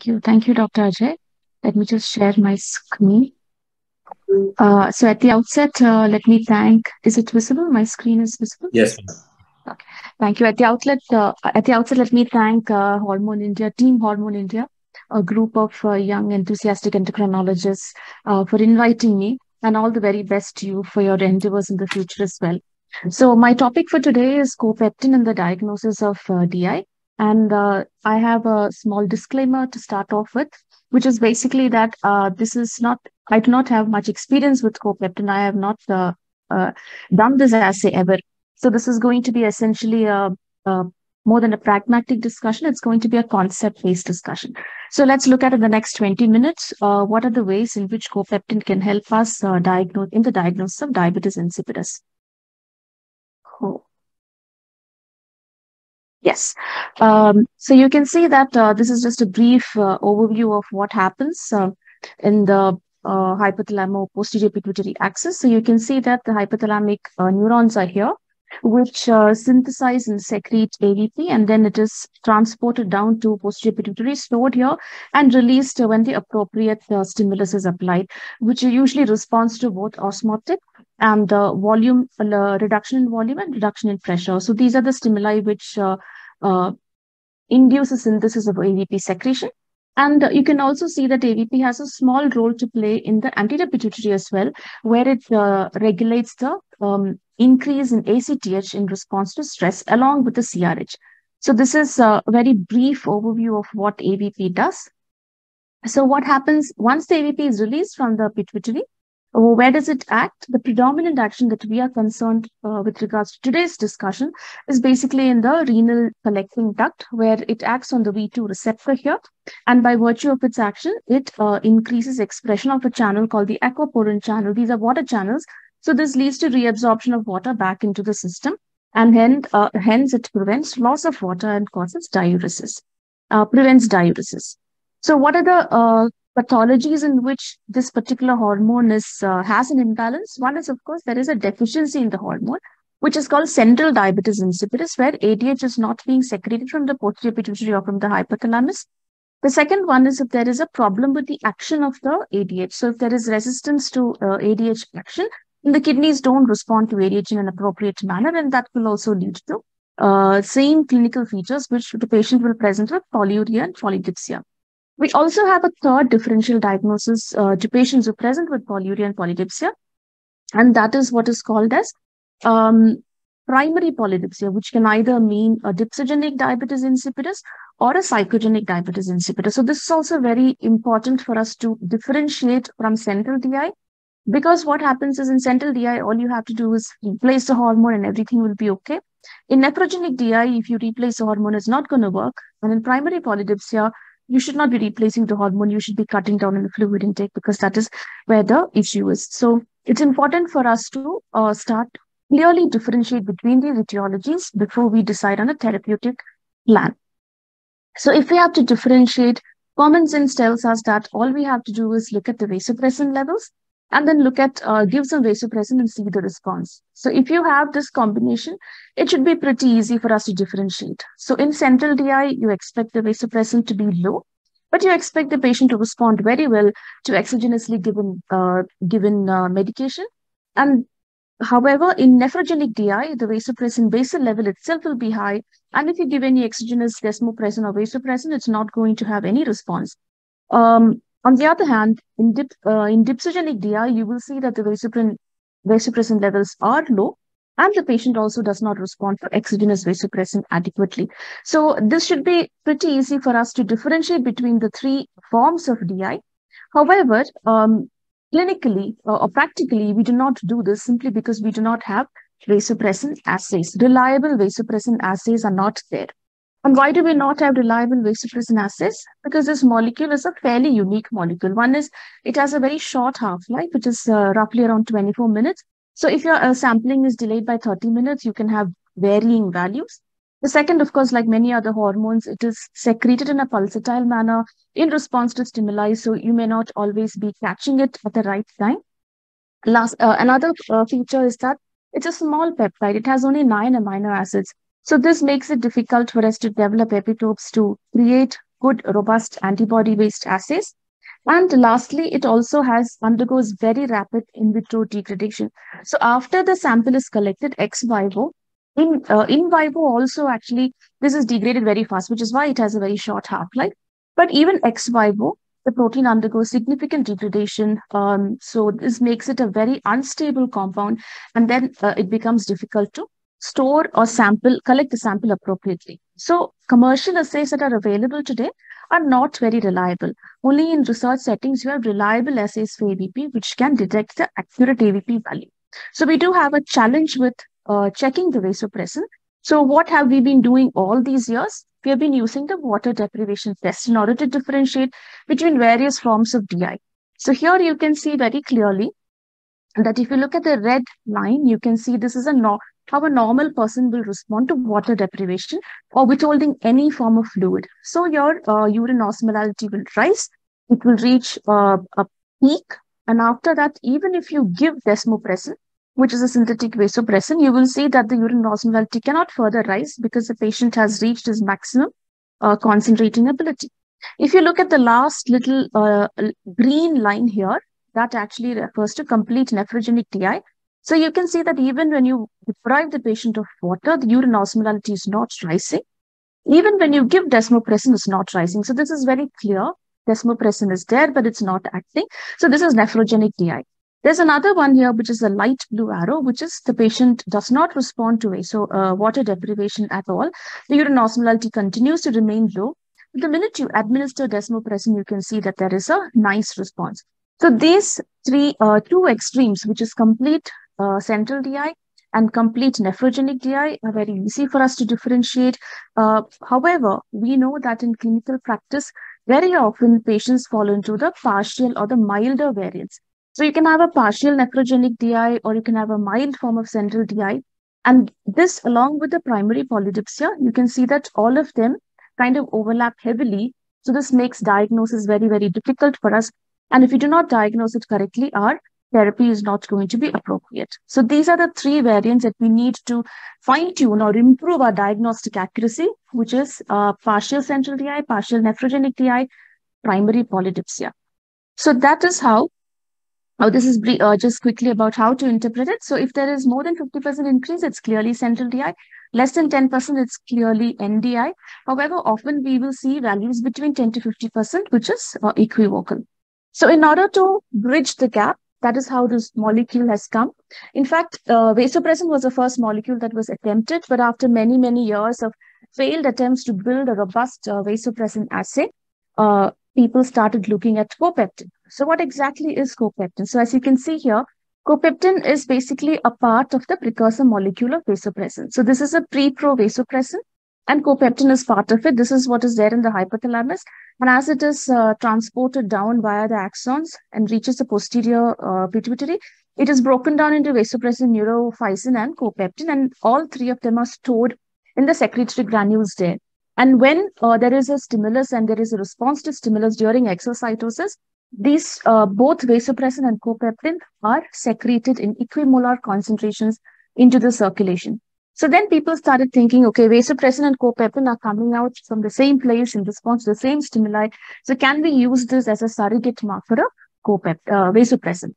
Thank you. Thank you, Dr. Ajay. Let me just share my screen. Uh, so at the outset, uh, let me thank, is it visible? My screen is visible? Yes. Okay. Thank you. At the outlet, uh, at the outset, let me thank uh, Hormone India, Team Hormone India, a group of uh, young enthusiastic endocrinologists uh, for inviting me and all the very best to you for your endeavors in the future as well. So my topic for today is copeptin and the diagnosis of uh, DI. And uh, I have a small disclaimer to start off with, which is basically that uh, this is not, I do not have much experience with copeptin. I have not uh, uh, done this assay ever. So this is going to be essentially a, a more than a pragmatic discussion. It's going to be a concept-based discussion. So let's look at in the next 20 minutes, uh, what are the ways in which copeptin can help us uh, diagnose in the diagnosis of diabetes insipidus. Oh. Yes. Um, so you can see that uh, this is just a brief uh, overview of what happens uh, in the uh, hypothalamo posterior pituitary axis. So you can see that the hypothalamic uh, neurons are here, which uh, synthesize and secrete AVP, and then it is transported down to posterior pituitary, stored here, and released when the appropriate stimulus is applied, which usually responds to both osmotic and the volume reduction in volume and reduction in pressure. So these are the stimuli which uh, uh, induce a synthesis of AVP secretion. And you can also see that AVP has a small role to play in the anterior pituitary as well, where it uh, regulates the um, increase in ACTH in response to stress along with the CRH. So this is a very brief overview of what AVP does. So what happens once the AVP is released from the pituitary, where does it act? The predominant action that we are concerned uh, with regards to today's discussion is basically in the renal collecting duct, where it acts on the V2 receptor here. And by virtue of its action, it uh, increases expression of a channel called the aquaporin channel. These are water channels. So this leads to reabsorption of water back into the system. And hence, uh, hence it prevents loss of water and causes diuresis, uh, prevents diuresis. So what are the uh, pathologies in which this particular hormone is uh, has an imbalance. One is, of course, there is a deficiency in the hormone, which is called central diabetes insipidus, where ADH is not being secreted from the posterior pituitary or from the hypothalamus. The second one is if there is a problem with the action of the ADH. So if there is resistance to uh, ADH action, the kidneys don't respond to ADH in an appropriate manner, and that will also lead to uh, same clinical features which the patient will present with polyuria and polydipsia. We also have a third differential diagnosis uh, to patients who present with polyuria and polydipsia, and that is what is called as um, primary polydipsia, which can either mean a dipsogenic diabetes insipidus or a psychogenic diabetes insipidus. So this is also very important for us to differentiate from central DI because what happens is in central DI, all you have to do is replace the hormone and everything will be okay. In nephrogenic DI, if you replace the hormone, it's not going to work. And in primary polydipsia, you should not be replacing the hormone. You should be cutting down on the fluid intake because that is where the issue is. So it's important for us to uh, start clearly differentiate between these etiologies before we decide on a therapeutic plan. So if we have to differentiate, common sense tells us that all we have to do is look at the vasopressin levels and then look at uh, give some vasopressin and see the response. So if you have this combination, it should be pretty easy for us to differentiate. So in central DI, you expect the vasopressin to be low, but you expect the patient to respond very well to exogenously given uh, given uh, medication. And however, in nephrogenic DI, the vasopressin basal level itself will be high. And if you give any exogenous desmopressin or vasopressin, it's not going to have any response. Um, on the other hand, in, dip, uh, in dipsogenic DI, you will see that the vasopressin, vasopressin levels are low and the patient also does not respond to exogenous vasopressin adequately. So this should be pretty easy for us to differentiate between the three forms of DI. However, um, clinically uh, or practically, we do not do this simply because we do not have vasopressin assays. Reliable vasopressin assays are not there. And why do we not have reliable vasopressin assays? Because this molecule is a fairly unique molecule. One is it has a very short half-life, which is uh, roughly around 24 minutes. So if your uh, sampling is delayed by 30 minutes, you can have varying values. The second, of course, like many other hormones, it is secreted in a pulsatile manner in response to stimuli. So you may not always be catching it at the right time. Last, uh, another uh, feature is that it's a small peptide. It has only nine amino acids. So this makes it difficult for us to develop epitopes to create good, robust antibody-based assays. And lastly, it also has undergoes very rapid in vitro degradation. So after the sample is collected ex vivo, in, uh, in vivo also actually, this is degraded very fast, which is why it has a very short half-life. But even ex vivo, the protein undergoes significant degradation. Um, so this makes it a very unstable compound, and then uh, it becomes difficult to store or sample, collect the sample appropriately. So commercial assays that are available today are not very reliable. Only in research settings, you have reliable assays for AVP, which can detect the accurate AVP value. So we do have a challenge with uh, checking the vasopressin. So what have we been doing all these years? We have been using the water deprivation test in order to differentiate between various forms of DI. So here you can see very clearly that if you look at the red line, you can see this is a no how a normal person will respond to water deprivation or withholding any form of fluid. So your uh, urine osmolality will rise. It will reach uh, a peak. And after that, even if you give desmopressin, which is a synthetic vasopressin, you will see that the urine osmolality cannot further rise because the patient has reached his maximum uh, concentrating ability. If you look at the last little uh, green line here, that actually refers to complete nephrogenic DI. So you can see that even when you deprive the patient of water, the urine osmolality is not rising. Even when you give desmopressin, it's not rising. So this is very clear. Desmopressin is there, but it's not acting. So this is nephrogenic DI. There's another one here, which is a light blue arrow, which is the patient does not respond to it. So uh, water deprivation at all. The urine osmolality continues to remain low. The minute you administer desmopressin, you can see that there is a nice response. So these three, uh, two extremes, which is complete uh, central DI and complete nephrogenic DI are very easy for us to differentiate. Uh, however, we know that in clinical practice, very often patients fall into the partial or the milder variants. So you can have a partial nephrogenic DI or you can have a mild form of central DI. And this, along with the primary polydipsia, you can see that all of them kind of overlap heavily. So this makes diagnosis very, very difficult for us. And if we do not diagnose it correctly, our therapy is not going to be appropriate. So these are the three variants that we need to fine tune or improve our diagnostic accuracy, which is uh, partial central DI, partial nephrogenic DI, primary polydipsia. So that is how Oh, this is uh, just quickly about how to interpret it. So if there is more than 50% increase, it's clearly central DI. Less than 10%, it's clearly NDI. However, often we will see values between 10 to 50%, which is uh, equivocal. So in order to bridge the gap, that is how this molecule has come. In fact, uh, vasopressin was the first molecule that was attempted, but after many, many years of failed attempts to build a robust uh, vasopressin assay, uh, people started looking at copeptin. So what exactly is copeptin? So as you can see here, copeptin is basically a part of the precursor molecule of vasopressin. So this is a pre-pro vasopressin and copeptin is part of it. This is what is there in the hypothalamus. And as it is uh, transported down via the axons and reaches the posterior uh, pituitary, it is broken down into vasopressin, neurophysin, and copeptin. And all three of them are stored in the secretory granules there. And when uh, there is a stimulus and there is a response to stimulus during exocytosis, these uh, both vasopressin and copeptin are secreted in equimolar concentrations into the circulation. So then people started thinking, okay, vasopressin and copeptin are coming out from the same place in response to the same stimuli. So can we use this as a surrogate marker of copep, uh, vasopressin?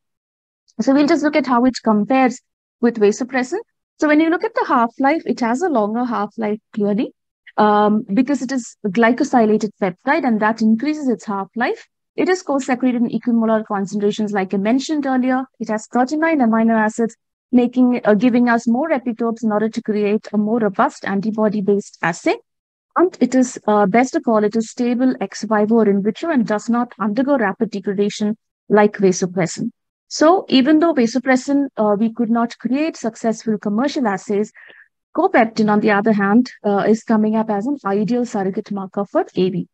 So we'll just look at how it compares with vasopressin. So when you look at the half-life, it has a longer half-life clearly um, because it is glycosylated peptide and that increases its half-life. It is co-secreted in equimolar concentrations, like I mentioned earlier. It has 39 amino acids, making uh, giving us more epitopes in order to create a more robust antibody-based assay. And it is uh, best of all, it is stable ex vivo or in vitro and does not undergo rapid degradation like vasopressin. So even though vasopressin, uh, we could not create successful commercial assays, copeptin, on the other hand, uh, is coming up as an ideal surrogate marker for AV.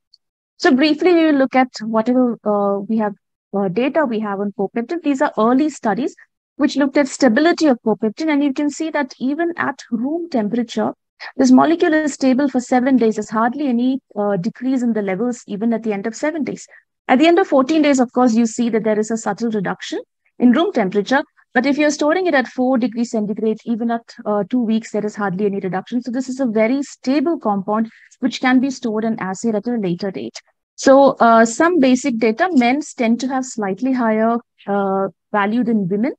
So briefly, we will look at whatever uh, we have uh, data we have on copeptin. These are early studies which looked at stability of copeptin. And you can see that even at room temperature, this molecule is stable for seven days. There's hardly any uh, decrease in the levels even at the end of seven days. At the end of 14 days, of course, you see that there is a subtle reduction in room temperature. But if you're storing it at 4 degrees centigrade, even at uh, two weeks, there is hardly any reduction. So this is a very stable compound which can be stored and assayed at a later date. So uh, some basic data, men tend to have slightly higher uh, value than women,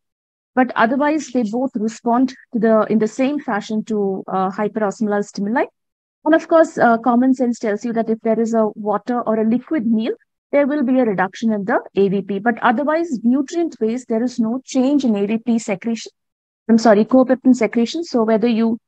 but otherwise they both respond to the in the same fashion to uh, hyperosmolar stimuli. And of course, uh, common sense tells you that if there is a water or a liquid meal, there will be a reduction in the AVP. But otherwise, nutrient based, there is no change in AVP secretion. I'm sorry, copeptin secretion. So whether you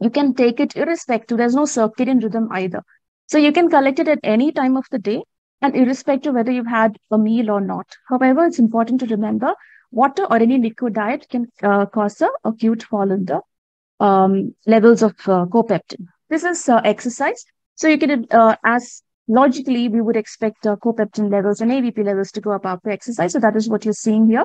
you can take it irrespective, there's no circadian rhythm either. So you can collect it at any time of the day and irrespective whether you've had a meal or not. However, it's important to remember water or any liquid diet can uh, cause a acute fall in the um, levels of uh, copeptin. This is uh, exercise. So you can, uh, as logically, we would expect uh, copeptin levels and AVP levels to go up after exercise. So that is what you're seeing here.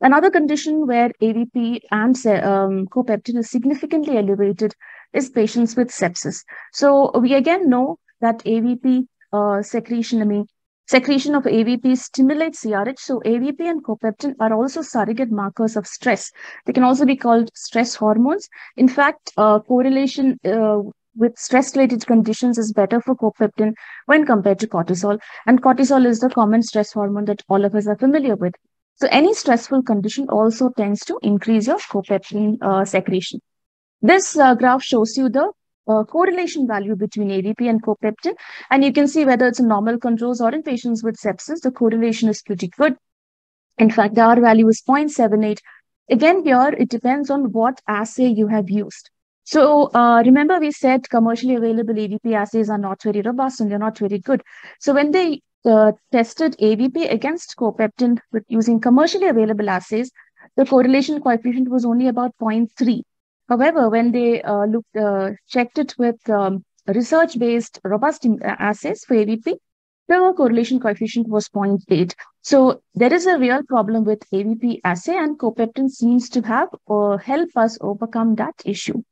Another condition where AVP and um, copeptin is significantly elevated is patients with sepsis. So we again know that AVP uh, secretion, I mean, secretion of AVP stimulates CRH. So AVP and copeptin are also surrogate markers of stress. They can also be called stress hormones. In fact, uh, correlation uh, with stress related conditions is better for copeptin when compared to cortisol. And cortisol is the common stress hormone that all of us are familiar with. So any stressful condition also tends to increase your copeptin uh, secretion. This uh, graph shows you the uh, correlation value between AVP and copeptin. And you can see whether it's in normal controls or in patients with sepsis, the correlation is pretty good. In fact, the R value is 0.78. Again, here it depends on what assay you have used. So uh, remember we said commercially available AVP assays are not very robust and they're not very good. So when they uh, tested AVP against copeptin with using commercially available assays, the correlation coefficient was only about 0.3. However, when they uh, looked, uh, checked it with um, research-based robust uh, assays for AVP, the correlation coefficient was 0.8. So there is a real problem with AVP assay and copeptin seems to have or help us overcome that issue.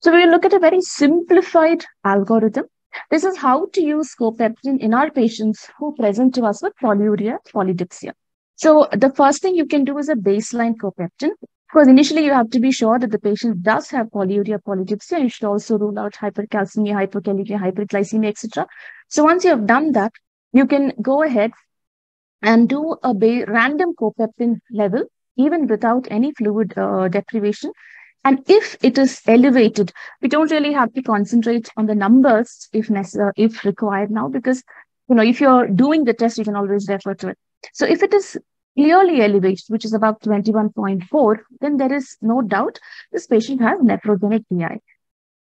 So we will look at a very simplified algorithm. This is how to use copeptin in our patients who present to us with polyuria, polydipsia. So the first thing you can do is a baseline copeptin. Because initially you have to be sure that the patient does have polyuria, polydipsia. You should also rule out hypercalcemia, hypokalemia, hyperglycemia, etc. So once you have done that, you can go ahead and do a random copeptin level, even without any fluid uh, deprivation. And if it is elevated, we don't really have to concentrate on the numbers if necessary, if required now, because you know if you're doing the test, you can always refer to it. So if it is clearly elevated, which is about 21.4, then there is no doubt this patient has nephrogenic DI.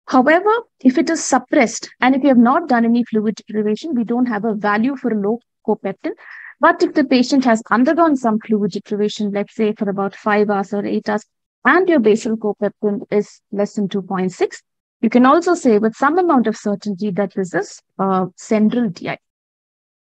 However, if it is suppressed and if you have not done any fluid deprivation, we don't have a value for low copeptin. But if the patient has undergone some fluid deprivation, let's say for about five hours or eight hours, and your basal copeptin is less than 2.6, you can also say with some amount of certainty that this is uh, central DI.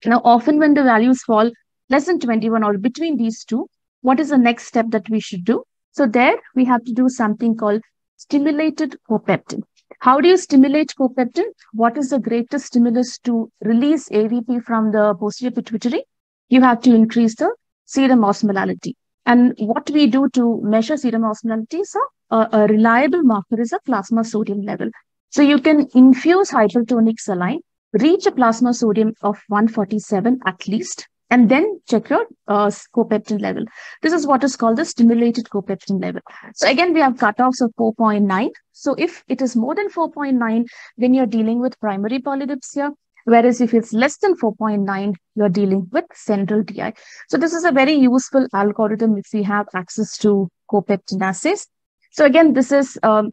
Now, often when the values fall less than 21 or between these two, what is the next step that we should do? So there we have to do something called stimulated copeptin. How do you stimulate copeptin? What is the greatest stimulus to release AVP from the posterior pituitary? You have to increase the serum osmolality. And what we do to measure serum osmolality is a, a reliable marker is a plasma sodium level. So you can infuse hypertonic saline, reach a plasma sodium of 147 at least, and then check your uh, copeptin level. This is what is called the stimulated copeptin level. So again, we have cutoffs of 4.9. So if it is more than 4.9, then you're dealing with primary polydipsia. Whereas if it's less than 4.9, you're dealing with central DI. So this is a very useful algorithm if we have access to copeptin assays. So again, this is um,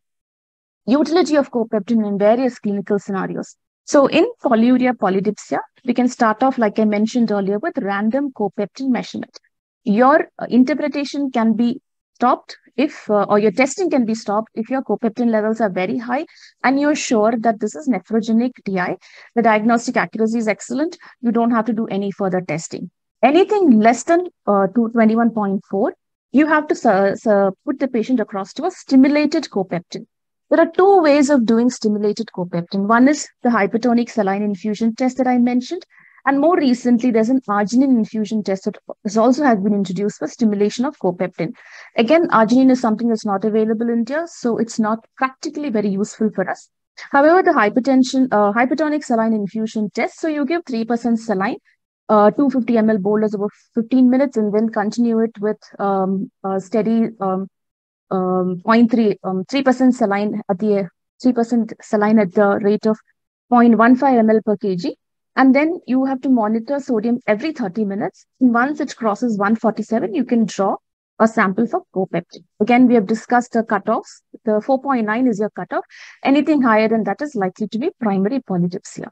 utility of copeptin in various clinical scenarios. So in polyuria polydipsia, we can start off, like I mentioned earlier, with random copeptin measurement. Your uh, interpretation can be stopped if, uh, or your testing can be stopped if your copeptin levels are very high and you're sure that this is nephrogenic DI. The diagnostic accuracy is excellent. You don't have to do any further testing. Anything less than uh, 21.4, you have to uh, put the patient across to a stimulated copeptin. There are two ways of doing stimulated copeptin. One is the hypertonic saline infusion test that I mentioned, And more recently, there's an arginine infusion test that has also has been introduced for stimulation of copeptin. Again, arginine is something that's not available in India, so it's not practically very useful for us. However, the hypertension, uh, hypertonic saline infusion test, so you give 3% saline, uh, 250 ml bolus over 15 minutes, and then continue it with um, steady um, um, 0.3, um, 3% saline at the 3% saline at the rate of 0.15 ml per kg and then you have to monitor sodium every 30 minutes. And once it crosses 147, you can draw a sample for copeptin. Again, we have discussed the cutoffs. The 4.9 is your cutoff. Anything higher than that is likely to be primary polydipsia.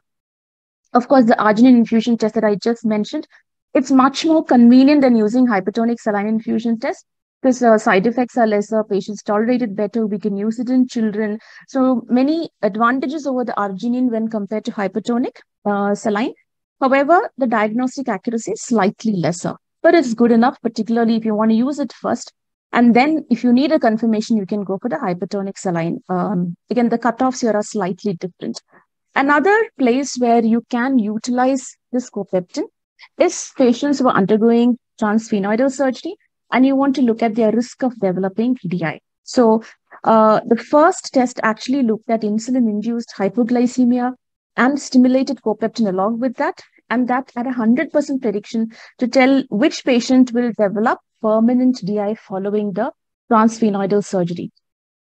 Of course, the arginine infusion test that I just mentioned, it's much more convenient than using hypertonic saline infusion test because uh, side effects are lesser, patients tolerate it better, we can use it in children. So many advantages over the arginine when compared to hypertonic uh, saline. However, the diagnostic accuracy is slightly lesser, but it's good enough, particularly if you want to use it first. And then if you need a confirmation, you can go for the hypertonic saline. Um, again, the cutoffs here are slightly different. Another place where you can utilize this copeptin is patients who are undergoing transsphenoidal surgery and you want to look at their risk of developing DI. So uh, the first test actually looked at insulin-induced hypoglycemia and stimulated copeptin along with that, and that at a 100% prediction to tell which patient will develop permanent DI following the transsphenoidal surgery.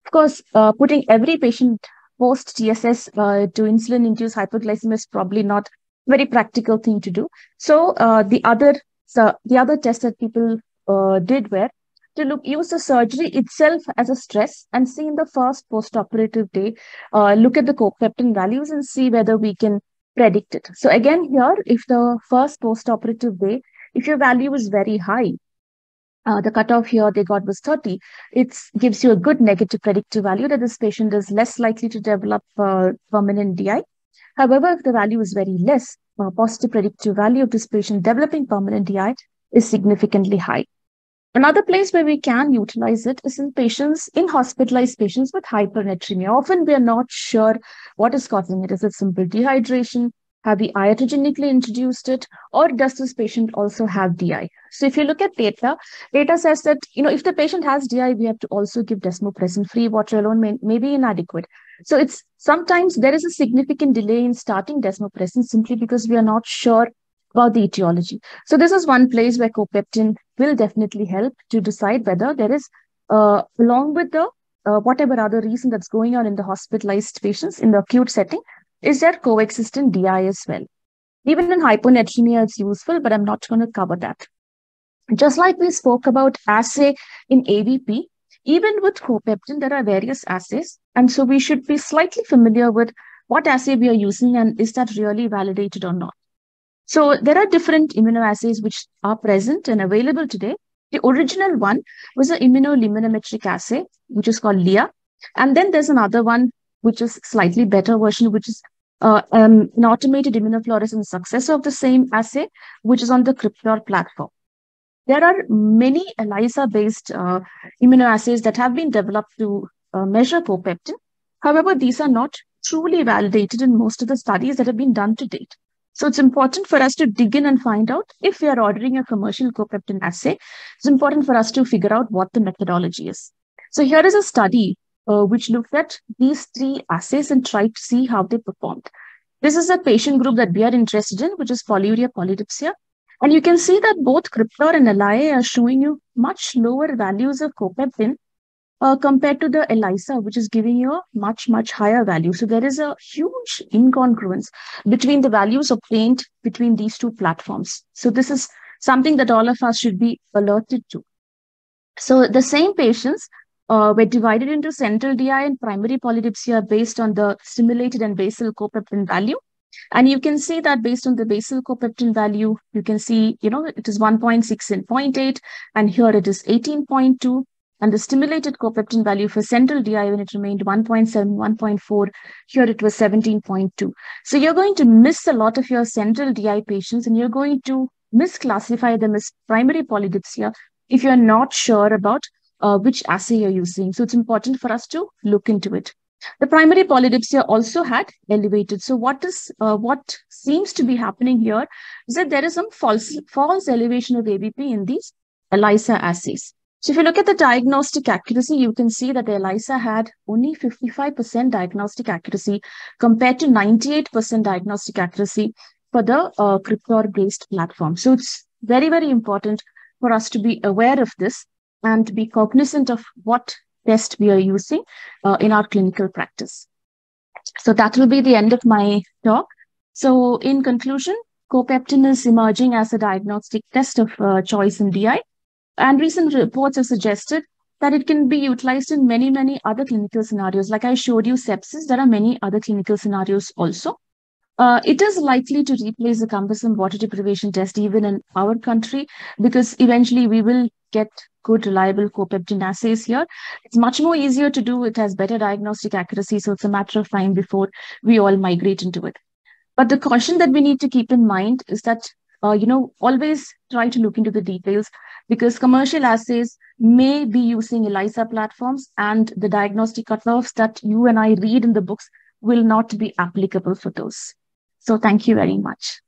Of course, uh, putting every patient post TSS uh, to insulin induced hypoglycemia is probably not very practical thing to do. So uh, the other so the other test that people uh, did were to look use the surgery itself as a stress and see in the first post-operative day, uh, look at the copeptin values and see whether we can predict it. So again, here, if the first post-operative day, if your value is very high, uh, the cutoff here they got was 30, it gives you a good negative predictive value that this patient is less likely to develop uh, permanent DI. However, if the value is very less, uh, positive predictive value of this patient developing permanent DI is significantly high. Another place where we can utilize it is in patients, in hospitalized patients with hypernatremia. Often we are not sure what is causing it. Is it simple dehydration? Have we iatrogenically introduced it? Or does this patient also have DI? So if you look at data, data says that, you know, if the patient has DI, we have to also give desmopressin. Free water alone may, may be inadequate. So it's sometimes there is a significant delay in starting desmopressin simply because we are not sure about the etiology. So this is one place where copeptin will definitely help to decide whether there is, uh, along with the uh, whatever other reason that's going on in the hospitalized patients in the acute setting, is there coexistent DI as well. Even in hyponatremia, it's useful, but I'm not going to cover that. Just like we spoke about assay in AVP, even with copeptin, there are various assays. And so we should be slightly familiar with what assay we are using and is that really validated or not. So there are different immunoassays which are present and available today. The original one was an immunoluminometric assay, which is called LIA. And then there's another one, which is slightly better version, which is uh, um, an automated immunofluorescence successor of the same assay, which is on the Kryptor platform. There are many ELISA-based uh, immunoassays that have been developed to uh, measure copeptin. However, these are not truly validated in most of the studies that have been done to date. So it's important for us to dig in and find out if we are ordering a commercial copeptin assay. It's important for us to figure out what the methodology is. So here is a study uh, which looked at these three assays and tried to see how they performed. This is a patient group that we are interested in, which is polyuria polydipsia. And you can see that both Kryptor and ELIA are showing you much lower values of copeptin uh, compared to the ELISA, which is giving you a much, much higher value. So there is a huge incongruence between the values obtained between these two platforms. So this is something that all of us should be alerted to. So the same patients uh, were divided into central DI and primary polydipsia based on the stimulated and basal copeptin value. And you can see that based on the basal copeptin value, you can see, you know, it is 1.6 and 0.8, and here it is 18.2 and the stimulated copeptin value for central DI when it remained 1.7, 1.4, here it was 17.2. So you're going to miss a lot of your central DI patients and you're going to misclassify them as primary polydipsia if you're not sure about uh, which assay you're using. So it's important for us to look into it. The primary polydipsia also had elevated. So what is uh, what seems to be happening here is that there is some false false elevation of AVP in these ELISA assays. So if you look at the diagnostic accuracy, you can see that ELISA had only 55% diagnostic accuracy compared to 98% diagnostic accuracy for the uh, Kryptor-based platform. So it's very, very important for us to be aware of this and to be cognizant of what test we are using uh, in our clinical practice. So that will be the end of my talk. So in conclusion, Copeptin is emerging as a diagnostic test of uh, choice in DI. And recent reports have suggested that it can be utilized in many, many other clinical scenarios. Like I showed you sepsis, there are many other clinical scenarios also. Uh, it is likely to replace the cumbersome water deprivation test even in our country because eventually we will get good, reliable copeptin assays here. It's much more easier to do. It has better diagnostic accuracy. So it's a matter of time before we all migrate into it. But the caution that we need to keep in mind is that, uh, you know, always try to look into the details because commercial assays may be using ELISA platforms and the diagnostic cutoffs that you and I read in the books will not be applicable for those. So thank you very much.